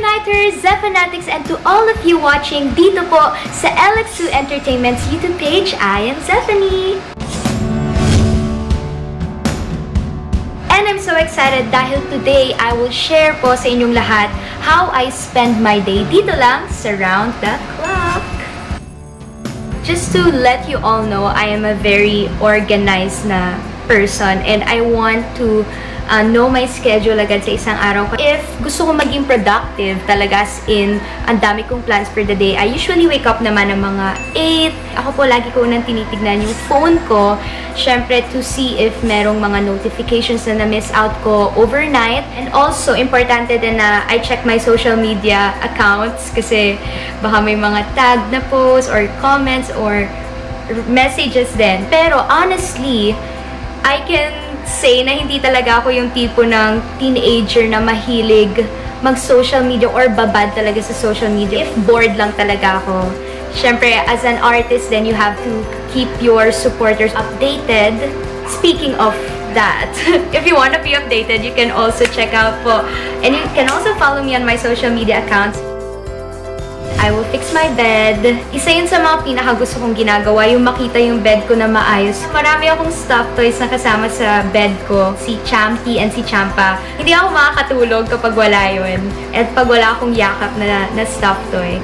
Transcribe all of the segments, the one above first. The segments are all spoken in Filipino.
writers, Zefanatics, and to all of you watching dito po sa LX2 Entertainment's YouTube page, I am Zephanie! And I'm so excited dahil today I will share po sa inyong lahat how I spend my day dito lang sa Round the Clock. Just to let you all know, I am a very organized na person and I want to uh, know my schedule agad sa isang araw. If gusto ko maging productive talaga as in ang dami kong plans for the day, I usually wake up naman ng mga 8. Ako po lagi ko nang tinitignan yung phone ko. Siyempre to see if merong mga notifications na na-miss out ko overnight. And also, importante din na I check my social media accounts kasi baka may mga tag na posts or comments or messages din. Pero honestly, I can say na hindi talaga ako yung tipo ng teenager na mahilig mag-social media or babad talaga sa social media. If bored lang talaga ako. Siyempre, as an artist, then you have to keep your supporters updated. Speaking of that, if you want to be updated, you can also check out po. And you can also follow me on my social media accounts. I will fix my bed. Isa yun sa mga pinakagusto kong ginagawa, yung makita yung bed ko na maayos. Marami akong stuffed toys na kasama sa bed ko. Si Champy and si Champa. Hindi ako makakatulog kapag wala yun. At pag wala akong yakap na, na stuffed toy.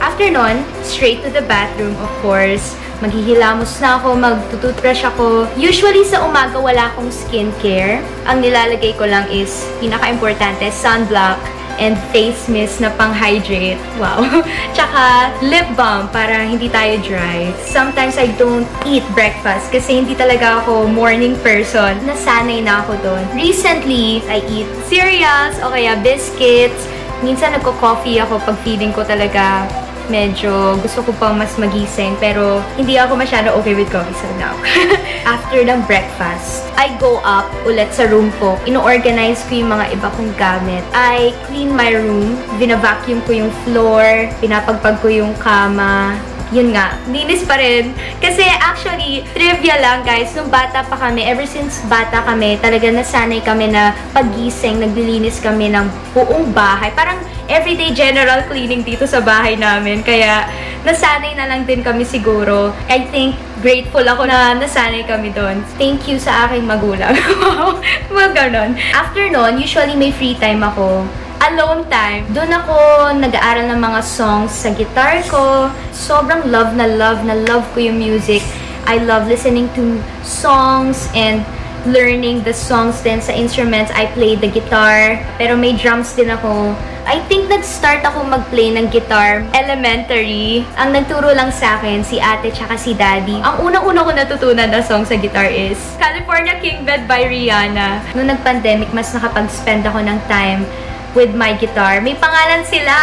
After nun, straight to the bathroom, of course. Maghihilamos na ako, magtututbrush ako. Usually sa umaga wala akong skincare. Ang nilalagay ko lang is, pinaka-importante, sunblock and face mist na pang-hydrate. Wow. Tsaka lip balm para hindi tayo dry. Sometimes I don't eat breakfast kasi hindi talaga ako morning person. Nasanay na ako doon. Recently, I eat cereals o kaya biscuits. Minsan nagko-coffee ako pag feeling ko talaga medyo gusto ko pang mas magising pero hindi ako masyado okay with coffee so now. After ng breakfast, I go up ulit sa room ko. Ino-organize ko yung mga iba kong gamit. I clean my room. Bina-vacuum ko yung floor. Pinapagpag ko yung kama yun nga, linis pa rin. Kasi actually, trivia lang guys, nung bata pa kami, ever since bata kami, talaga nasanay kami na pagising, naglilinis kami ng buong bahay. Parang everyday general cleaning dito sa bahay namin. Kaya, nasanay na lang din kami siguro. I think, grateful ako na nasanay kami doon. Thank you sa aking magulang. Mga ganon. After nun, usually may free time ako alone time, doon ako nag-aaral ng mga songs sa guitar ko. Sobrang love na love na love ko yung music. I love listening to songs and learning the songs din sa instruments. I play the guitar, pero may drums din ako. I think nag-start ako mag-play ng guitar elementary. Ang nagturo lang sa akin, si ate tsaka si daddy. Ang unang-una ko natutunan na song sa guitar is California King Bed by Rihanna. Noong nag-pandemic, mas nakapag-spend ako ng time with my guitar. May pangalan sila.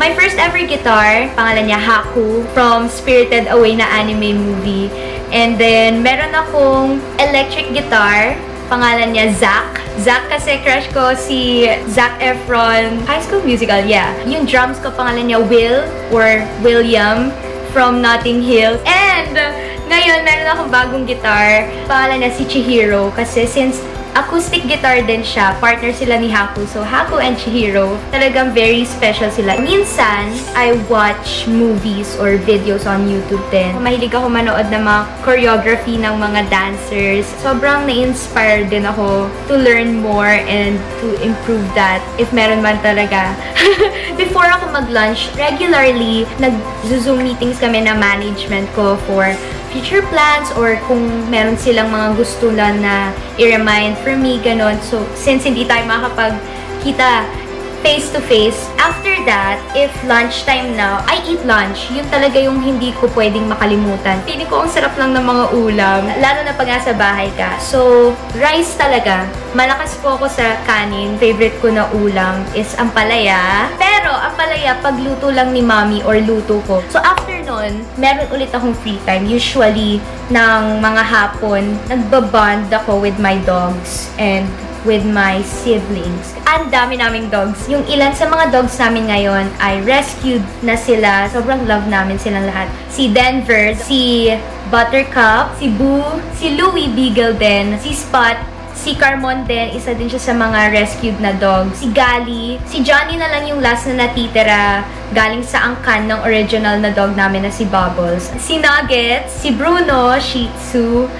My first ever guitar, pangalan niya Haku from Spirited Away na anime movie. And then, meron akong electric guitar, pangalan niya Zack. Zack kasi crush ko si Zac Efron. High School Musical, yeah. Yung drums ko, pangalan niya Will or William from Notting Hill. And ngayon, meron akong bagong guitar. Pangalan niya si Chihiro kasi since acoustic guitar din siya. Partner sila ni Haku. So, Haku and Chihiro, talagang very special sila. Minsan, I watch movies or videos on YouTube din. Mahilig ako manood ng mga choreography ng mga dancers. Sobrang na-inspire din ako to learn more and to improve that if meron man talaga. Before ako mag-lunch, regularly, nag-zoom meetings kami na management ko for future plans or kung meron silang mga gusto lang na i-remind for me, ganon. So, since hindi tayo makakapagkita face-to-face, after that, if lunchtime na, I eat lunch. Yun talaga yung hindi ko pwedeng makalimutan. Feeling ko ang sarap lang ng mga ulam, lalo na pag nasa bahay ka. So, rice talaga. Malakas po ako sa kanin. Favorite ko na ulam is ampalaya. Pero, ampalaya, pagluto lang ni mommy or luto ko. So, after nun, meron ulit akong free time. Usually, ng mga hapon, nagbabond ako with my dogs and with my siblings. Ang dami naming dogs. Yung ilan sa mga dogs namin ngayon ay rescued na sila. Sobrang love namin silang lahat. Si Denver, si Buttercup, si Boo, si Louie Beagle din, si Spot, Si Carmon din, isa din siya sa mga rescued na dogs. Si Gali, si Johnny na lang yung last na natitira galing sa angkan ng original na dog namin na si Bubbles. Si Nuggets, si Bruno, Shih Tzu,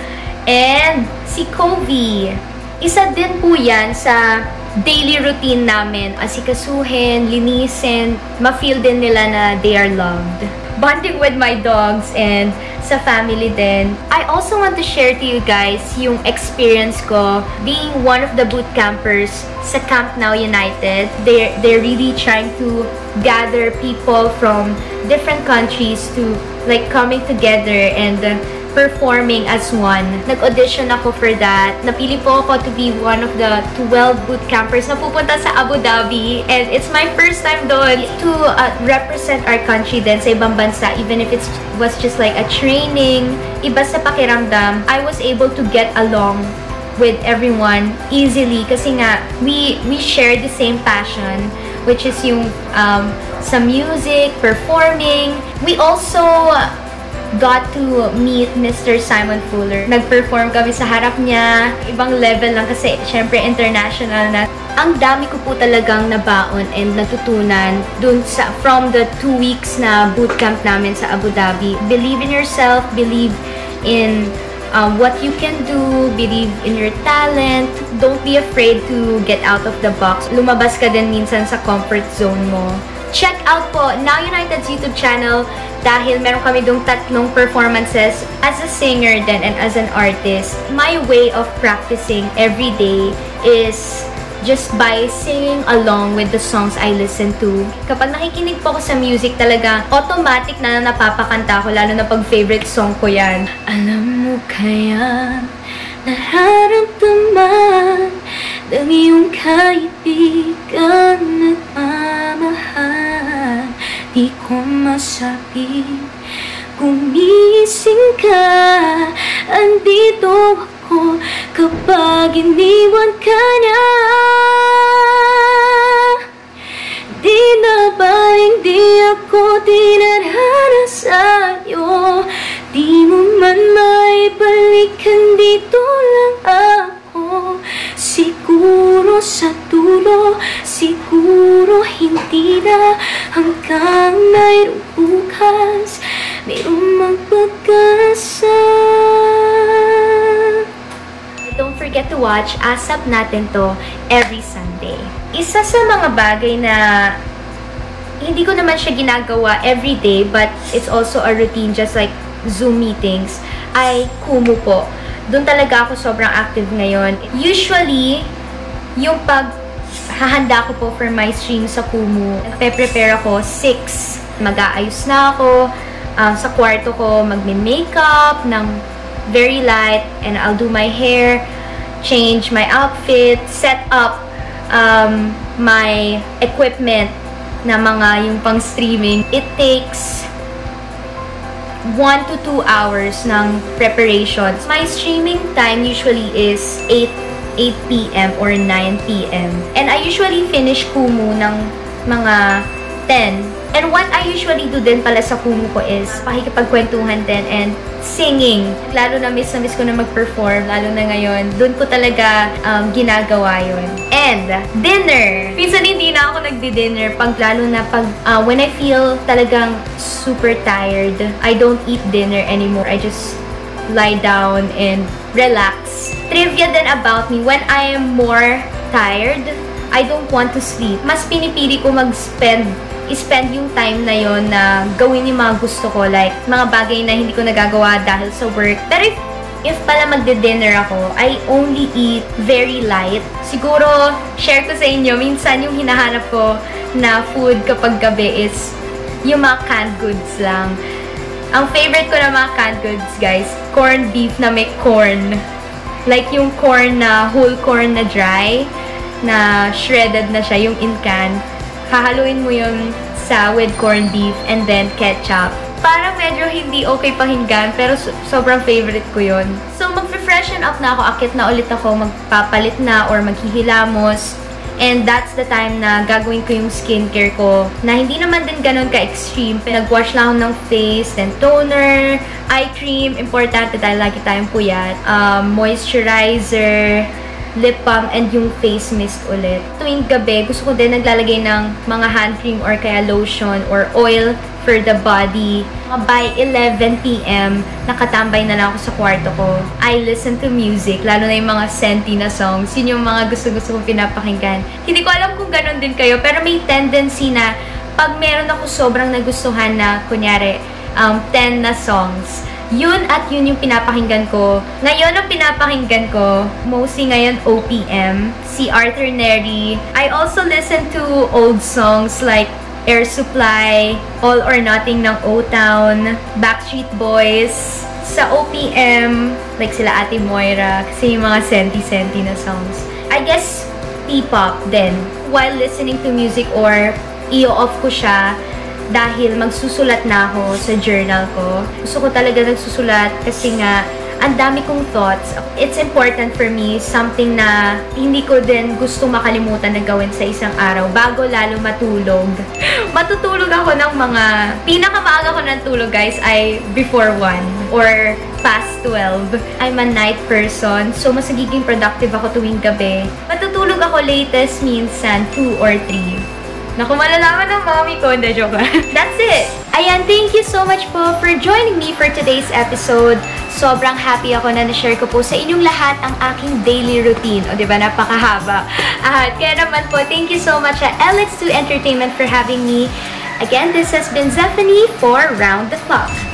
and si Kobe. Isa din po yan sa daily routine namin. Asikasuhin, linisin, ma-feel din nila na they are loved. Bonding with my dogs and sa family din. I also want to share to you guys yung experience ko being one of the boot campers sa Camp Now United. They're, they're really trying to gather people from different countries to like coming together and uh, performing as one. Nag-audition ako for that. Napili po ako to be one of the 12 boot campers na pupunta sa Abu Dhabi. And it's my first time doon to uh, represent our country din sa ibang bansa. Even if it was just like a training, iba sa pakiramdam, I was able to get along with everyone easily kasi nga we we share the same passion which is yung um, sa music, performing. We also got to meet Mr. Simon Fuller. Nag-perform kami sa harap niya. Ibang level lang kasi syempre international na. Ang dami ko po talagang nabaon and natutunan dun sa from the two weeks na bootcamp namin sa Abu Dhabi. Believe in yourself, believe in um, what you can do, believe in your talent. Don't be afraid to get out of the box. Lumabas ka din minsan sa comfort zone mo. Check out po Now United's YouTube channel dahil meron kami dong tatlong performances as a singer then and as an artist. My way of practicing every day is just by singing along with the songs I listen to. Kapag nakikinig po ako sa music talaga, automatic na napapakanta ko, lalo na pag favorite song ko yan. Alam mo kaya, nararamdaman ng iyong kaibigan at. Di ko masabi, gumising ka, andito ako kapag iniwan ka niya. Di na ba hindi ako dinarana sa'yo? Di mo man maibalikan dito lang ako Siguro sa dulo, siguro hindi na Hanggang mayroong bukas, mayroong magpag-asa Don't forget to watch ASAP natin to every Sunday. Isa sa mga bagay na hindi ko naman siya ginagawa every day but it's also a routine just like Zoom meetings ay Kumu po. Doon talaga ako sobrang active ngayon. Usually, yung pag hahanda ko po for my stream sa Kumu, nagpe-prepare ako 6. Mag-aayos na ako uh, sa kwarto ko, magme-makeup ng very light and I'll do my hair, change my outfit, set up um, my equipment na mga yung pang streaming. It takes 1 to 2 hours ng preparations. My streaming time usually is 8 8 p.m. or 9 p.m. And I usually finish Kumu ng mga 10. And what I usually do din pala sa Kumu ko is pakikipagkwentuhan din and singing. Lalo na miss na miss ko na mag-perform, lalo na ngayon. Doon ko talaga um, ginagawa yon And, dinner. Minsan hindi na ako nagdi-dinner pag lalo na pag uh, when I feel talagang super tired. I don't eat dinner anymore. I just lie down and relax. Trivia din about me, when I am more tired, I don't want to sleep. Mas pinipili ko mag-spend spend yung time na yon na gawin yung mga gusto ko. Like, mga bagay na hindi ko nagagawa dahil sa work. Pero if, if pala magde-dinner ako, I only eat very light. Siguro, share ko sa inyo, minsan yung hinahanap ko na food kapag gabi is yung mga canned goods lang. Ang favorite ko na mga canned goods, guys, corned beef na may corn. Like yung corn na, whole corn na dry, na shredded na siya, yung in can hahaluin mo yun sa with corned beef and then ketchup. Parang medyo hindi okay pakinggan, pero so sobrang favorite ko yun. So, mag-freshen up na ako, akit na ulit ako, magpapalit na or maghihilamos. And that's the time na gagawin ko yung skincare ko na hindi naman din ganun ka-extreme. Nag-wash lang ng face, then toner, eye cream, importante dahil lagi tayong puyat, um, moisturizer, lip balm and yung face mist ulit. Tuwing gabi, gusto ko din naglalagay ng mga hand cream or kaya lotion or oil for the body. By 11pm, nakatambay na lang ako sa kwarto ko. I listen to music, lalo na yung mga senti na songs. Yun yung mga gusto-gusto kong pinapakinggan. Hindi ko alam kung ganun din kayo, pero may tendency na pag meron ako sobrang nagustuhan na, kunyari, um, 10 na songs, yun at yun yung pinapakinggan ko. Ngayon, ang pinapakinggan ko, mostly ngayon OPM, si Arthur Neri. I also listen to old songs like Air Supply, All or Nothing ng O-Town, Backstreet Boys, sa OPM, like sila Ate Moira, kasi yung mga senti-senti na songs. I guess, P-pop din. While listening to music or i-off ko siya, dahil magsusulat na ako sa journal ko. Gusto ko talaga nagsusulat kasi nga ang dami kong thoughts. It's important for me, something na hindi ko din gusto makalimutan na gawin sa isang araw bago lalo matulog. Matutulog ako ng mga, pinakamaaga ko ng tulog guys ay before 1 or past 12. I'm a night person, so mas nagiging productive ako tuwing gabi. Matutulog ako latest minsan 2 or 3. Naku, malalaman ng mommy ko. Hindi, joke. That's it! Ayan, thank you so much po for joining me for today's episode. Sobrang happy ako na na-share ko po sa inyong lahat ang aking daily routine. O, di ba? Napakahaba. At kaya naman po, thank you so much at LX2 Entertainment for having me. Again, this has been Zephanie for Round the Clock.